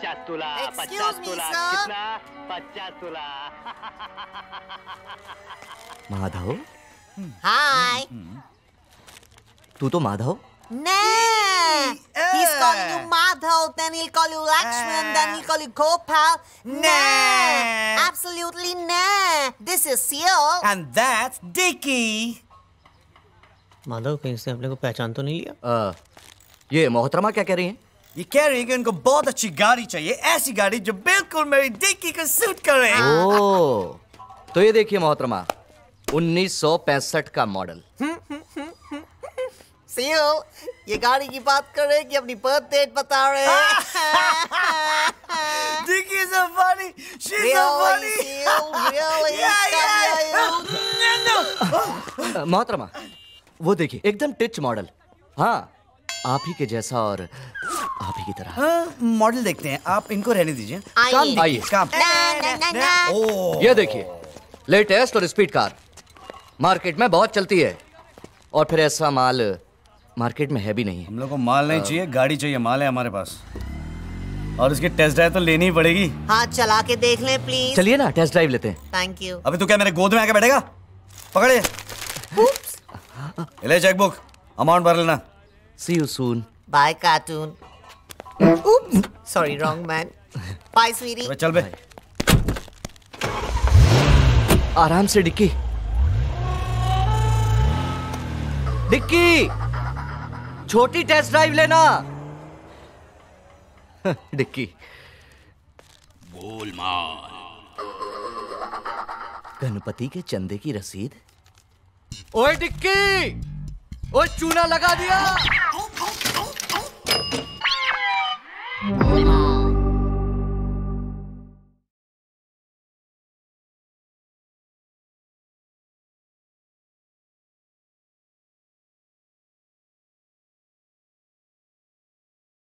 पचास तुला पचास तुला कितना पचास तुला माधव Hi. तू तो Madhav Nah. He's calling you Madhav, then he'll call you Lakshman, then he'll call you Gopal. Nah. Absolutely nah. This is Seal. And that's Dicky. Madhav कहीं से अपने को पहचान तो नहीं लिया अ, ये मोहतरमा क्या कह रही हैं ये कह रही है कि उनको बहुत अच्छी गाड़ी चाहिए ऐसी गाड़ी जो बिल्कुल मेरी देखी को सूट करे ओ तो ये देखिए मोहतरमा 1965 का मॉडल Seal, ये गाड़ी की बात कर रहे हैं कि अपनी बर्थ डेट बता रहे हैं Dikki is so funny. She's so funny. Seal, really? Yeah, Come yeah. मोहतरमा वो देखिए एकदम टिच मॉडल हाँ आप ही के जैसा और आप ही की तरह। हाँ, मॉडल देखते हैं। आप इनको रहने दीजिए। आइए। आइए। काम। ना, ना, ना, ना। ओ। ये देखिए लेटेस्ट और स्पीड कार मार्केट में बहुत चलती है। और फिर ऐसा माल मार्केट में है भी नहीं। हम लोग को माल नहीं चाहिए गाड़ी चाहिए माल है हमारे पास। और उसकी टेस्ट ड्राइव तो लेनी ही पड़ेगी। हाँ चला के देख ले प्लीज़ चलिए ना टेस्ट ड्राइव लेते हैं। थैंक यू अभी तू क्या मेरे गोद में आके बैठेगा? पकड़े। ले चेक बुक अमाउंट भर लेना। See you soon bye cartoon sorry wrong man bye sweetie अबे चल बे। आराम से डिक्की। डिक्की छोटी टेस्ट ड्राइव लेना। डिक्की। बोल गणपति के चंदे की रसीद। ओए डिक्की ओए चूना लगा दिया।